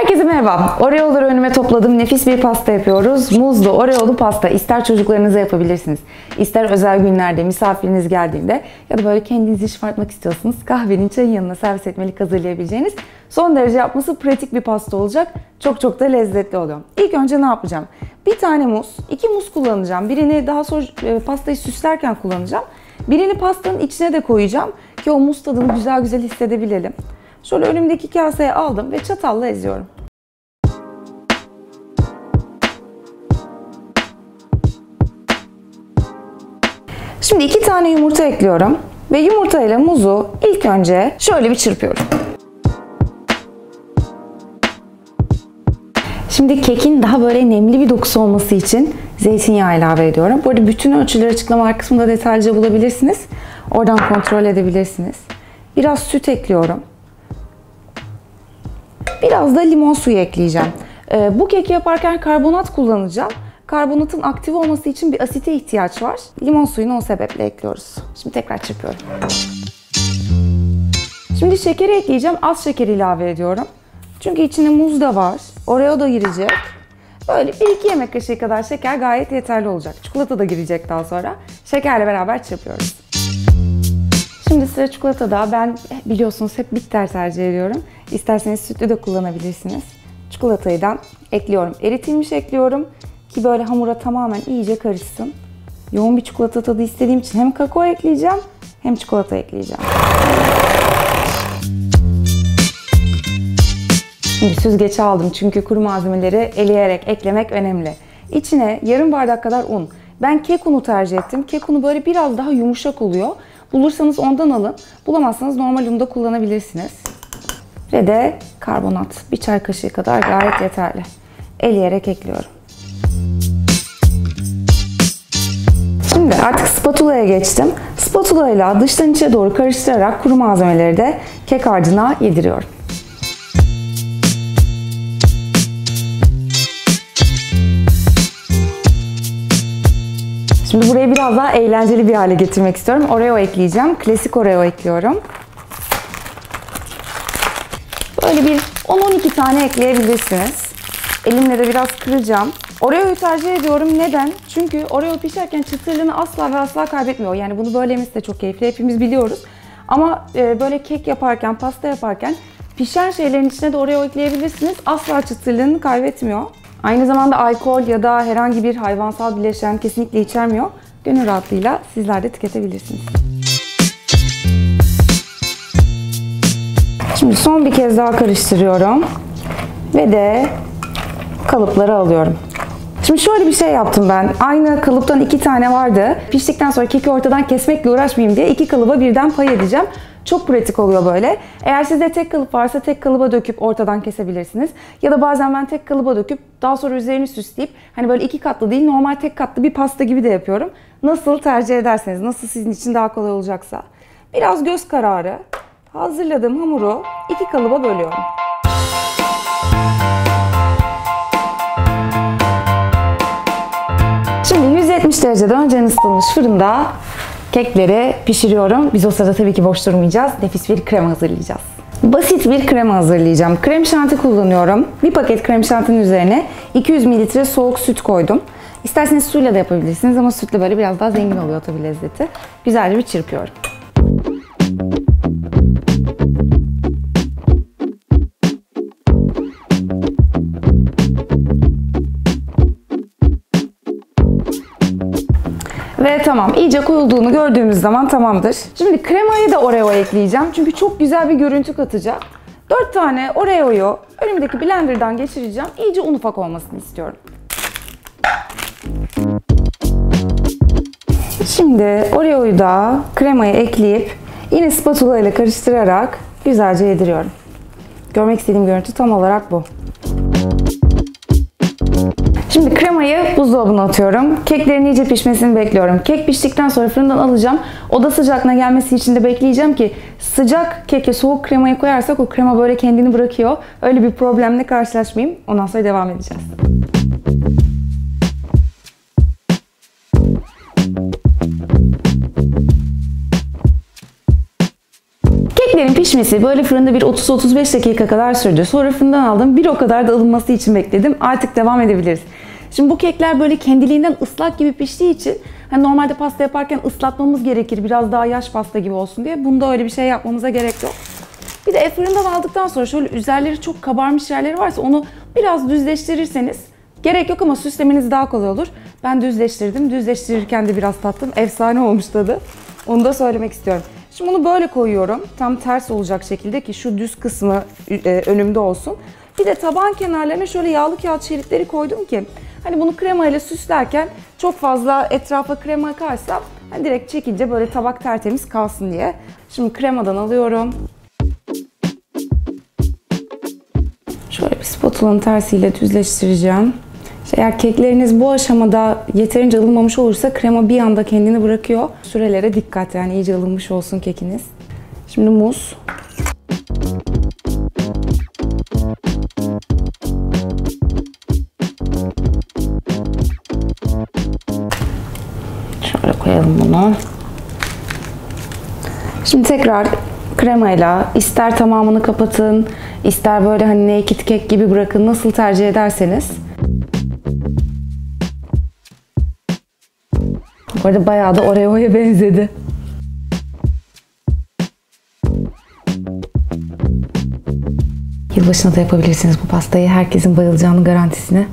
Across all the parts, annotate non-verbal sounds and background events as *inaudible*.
Herkese merhaba. Oreo'ları önüme topladım. Nefis bir pasta yapıyoruz. Muzlu, Oreo'lu pasta. İster çocuklarınıza yapabilirsiniz. İster özel günlerde, misafiriniz geldiğinde ya da böyle kendinizi şımartmak istiyorsanız kahvenin çayın yanına servis etmelik hazırlayabileceğiniz son derece yapması pratik bir pasta olacak. Çok çok da lezzetli oluyor. İlk önce ne yapacağım? Bir tane muz, iki muz kullanacağım. Birini daha sonra e, pastayı süslerken kullanacağım. Birini pastanın içine de koyacağım ki o muz tadını güzel güzel hissedebilelim. Şöyle önümdeki kaseye aldım ve çatalla eziyorum. Şimdi iki tane yumurta ekliyorum ve yumurta ile muzu ilk önce şöyle bir çırpıyorum. Şimdi kekin daha böyle nemli bir dokusu olması için zeytinyağı ilave ediyorum. Bu arada bütün ölçüleri açıklama kısmında detaylıca bulabilirsiniz. Oradan kontrol edebilirsiniz. Biraz süt ekliyorum. Biraz da limon suyu ekleyeceğim. Ee, bu keki yaparken karbonat kullanacağım. Karbonatın aktif olması için bir asite ihtiyaç var. Limon suyunu o sebeple ekliyoruz. Şimdi tekrar çırpıyorum. Şimdi şekeri ekleyeceğim. Az şeker ilave ediyorum. Çünkü içinde muz da var. Oreo da girecek. Böyle 1-2 yemek kaşığı kadar şeker gayet yeterli olacak. Çikolata da girecek daha sonra. Şekerle beraber çırpıyoruz. Şimdi sıra çikolatada. Ben biliyorsunuz hep bitter tercih ediyorum. İsterseniz sütlü de kullanabilirsiniz. Çikolatayı da ekliyorum. Eritilmiş ekliyorum ki böyle hamura tamamen iyice karışsın. Yoğun bir çikolata tadı istediğim için hem kakao ekleyeceğim hem çikolata ekleyeceğim. Şimdi süzgeçe aldım çünkü kuru malzemeleri eleyerek eklemek önemli. İçine yarım bardak kadar un. Ben kek unu tercih ettim. Kek unu böyle biraz daha yumuşak oluyor. Bulursanız ondan alın. Bulamazsanız normal unu da kullanabilirsiniz. Ve de karbonat. Bir çay kaşığı kadar gayet yeterli. Eleyerek ekliyorum. Şimdi artık spatula'ya geçtim. Spatula ile dıştan içe doğru karıştırarak kuru malzemeleri de kek harcına yediriyorum. Şimdi burayı biraz daha eğlenceli bir hale getirmek istiyorum. Oreo ekleyeceğim. Klasik Oreo ekliyorum. Böyle bir 10-12 tane ekleyebilirsiniz. Elimle de biraz kıracağım. Oreo'yu tercih ediyorum. Neden? Çünkü Oreo pişerken çıtırlığını asla ve asla kaybetmiyor. Yani bunu böyle yemesi de çok keyifli. Hepimiz biliyoruz. Ama e, böyle kek yaparken, pasta yaparken pişen şeylerin içine de Oreo ekleyebilirsiniz. Asla çıtırlığını kaybetmiyor. Aynı zamanda alkol ya da herhangi bir hayvansal bileşen kesinlikle içermiyor. Gönül rahatlığıyla sizler de tüketebilirsiniz. Şimdi son bir kez daha karıştırıyorum. Ve de kalıpları alıyorum. Şimdi şöyle bir şey yaptım ben. Aynı kalıptan iki tane vardı. Piştikten sonra keki ortadan kesmekle uğraşmayayım diye iki kalıba birden pay edeceğim. Çok pratik oluyor böyle. Eğer sizde tek kalıp varsa tek kalıba döküp ortadan kesebilirsiniz. Ya da bazen ben tek kalıba döküp daha sonra üzerini süsleyip hani böyle iki katlı değil normal tek katlı bir pasta gibi de yapıyorum. Nasıl tercih ederseniz, nasıl sizin için daha kolay olacaksa. Biraz göz kararı hazırladığım hamuru iki kalıba bölüyorum. Şimdi 170 derecede önceden ısıtılmış fırında kekleri pişiriyorum. Biz o sırada tabii ki boş durmayacağız. Nefis bir krema hazırlayacağız. Basit bir krema hazırlayacağım. Krem şanti kullanıyorum. Bir paket krem şantinin üzerine 200 ml soğuk süt koydum. İsterseniz suyla da yapabilirsiniz ama sütle böyle biraz daha zengin oluyor tabii lezzeti. Güzelce bir çırpıyorum. Tamam iyice koyulduğunu gördüğümüz zaman tamamdır. Şimdi kremayı da Oreo ekleyeceğim. Çünkü çok güzel bir görüntü katacak. 4 tane Oreo'yu önümdeki blenderdan geçireceğim. İyice un ufak olmasını istiyorum. Şimdi Oreo'yu da kremaya ekleyip yine spatula ile karıştırarak güzelce yediriyorum. Görmek istediğim görüntü tam olarak bu. Şimdi kremayı buzdolabına atıyorum. Keklerin iyice pişmesini bekliyorum. Kek piştikten sonra fırından alacağım. Oda sıcaklığına gelmesi için de bekleyeceğim ki sıcak keke soğuk kremayı koyarsak o krema böyle kendini bırakıyor. Öyle bir problemle karşılaşmayayım. Ondan sonra devam edeceğiz. Keklerin pişmesi böyle fırında bir 30-35 dakika kadar sürdü. Sonra fırından aldım. Bir o kadar da ılınması için bekledim. Artık devam edebiliriz. Şimdi bu kekler böyle kendiliğinden ıslak gibi piştiği için hani normalde pasta yaparken ıslatmamız gerekir. Biraz daha yaş pasta gibi olsun diye. Bunda öyle bir şey yapmamıza gerek yok. Bir de e, fırından aldıktan sonra şöyle üzerleri çok kabarmış yerleri varsa onu biraz düzleştirirseniz gerek yok ama süslemeniz daha kolay olur. Ben düzleştirdim. Düzleştirirken de biraz tattım. Efsane olmuş tadı. Onu da söylemek istiyorum. Şimdi bunu böyle koyuyorum. Tam ters olacak şekilde ki şu düz kısmı e, önümde olsun. Bir de taban kenarlarına şöyle yağlı kağıt şeritleri koydum ki hani bunu krema ile süslerken çok fazla etrafa krema akarsa hani direkt çekince böyle tabak tertemiz kalsın diye. Şimdi kremadan alıyorum. Şöyle bir spatulanın tersiyle düzleştireceğim. İşte eğer kekleriniz bu aşamada yeterince ılınmamış olursa krema bir anda kendini bırakıyor. Sürelere dikkat yani iyice ılınmış olsun kekiniz. Şimdi muz. Şöyle koyalım bunu. Şimdi tekrar kremayla ister tamamını kapatın, ister böyle hani naked kek gibi bırakın nasıl tercih ederseniz. Bu arada bayağı da Oreo'ya benzedi. Yılbaşına da yapabilirsiniz bu pastayı. Herkesin bayılacağının garantisini.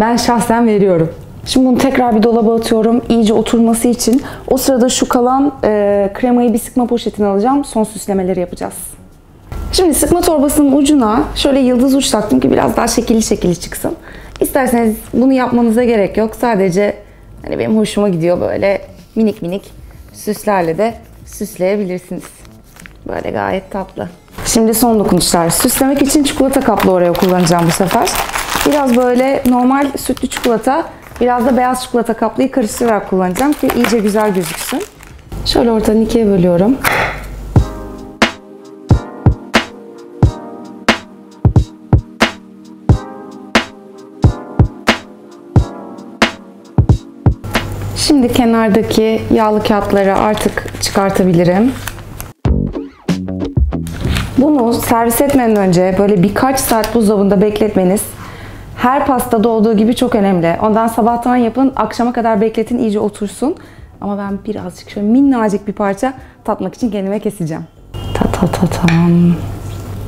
Ben şahsen veriyorum. Şimdi bunu tekrar bir dolaba atıyorum. İyice oturması için. O sırada şu kalan e, kremayı bir sıkma poşetine alacağım. Son süslemeleri yapacağız. Şimdi sıkma torbasının ucuna şöyle yıldız uç taktım ki biraz daha şekilli şekilli çıksın. İsterseniz bunu yapmanıza gerek yok. Sadece hani benim hoşuma gidiyor böyle minik minik süslerle de süsleyebilirsiniz. Böyle gayet tatlı. Şimdi son dokunuşlar. Süslemek için çikolata kaplı oraya kullanacağım bu sefer. Biraz böyle normal sütlü çikolata, biraz da beyaz çikolata kaplıyı karıştırarak kullanacağım ki iyice güzel gözüksün. Şöyle ortadan ikiye bölüyorum. Şimdi kenardaki yağlı kağıtları artık çıkartabilirim. Bunu servis etmeden önce böyle birkaç saat buzdolabında bekletmeniz her pastada olduğu gibi çok önemli. Ondan sabahtan yapın, akşama kadar bekletin, iyice otursun. Ama ben birazcık şöyle minnacık bir parça tatmak için kendime keseceğim. Ta ta ta tam.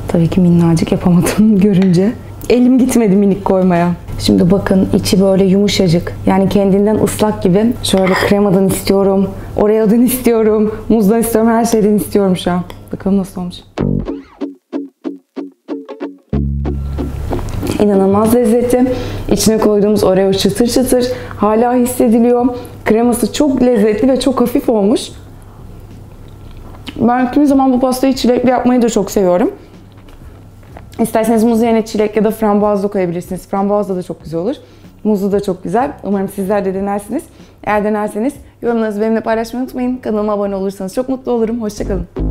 Tabii ki minnacık yapamadım *laughs* görünce. Elim gitmedi minik koymaya. Şimdi bakın içi böyle yumuşacık. Yani kendinden ıslak gibi. Şöyle kremadan istiyorum, oreo'dan istiyorum, muzdan istiyorum, her şeyden istiyorum şu an. Bakalım nasıl olmuş. İnanılmaz lezzetli. İçine koyduğumuz oreo çıtır çıtır. Hala hissediliyor. Kreması çok lezzetli ve çok hafif olmuş. Ben kimi zaman bu pastayı çilekli yapmayı da çok seviyorum. İsterseniz muz yerine çilek ya da frambuaz da koyabilirsiniz. Frambuaz da, da çok güzel olur. Muzlu da çok güzel. Umarım sizler de denersiniz. Eğer denerseniz yorumlarınızı benimle paylaşmayı unutmayın. Kanalıma abone olursanız çok mutlu olurum. Hoşçakalın.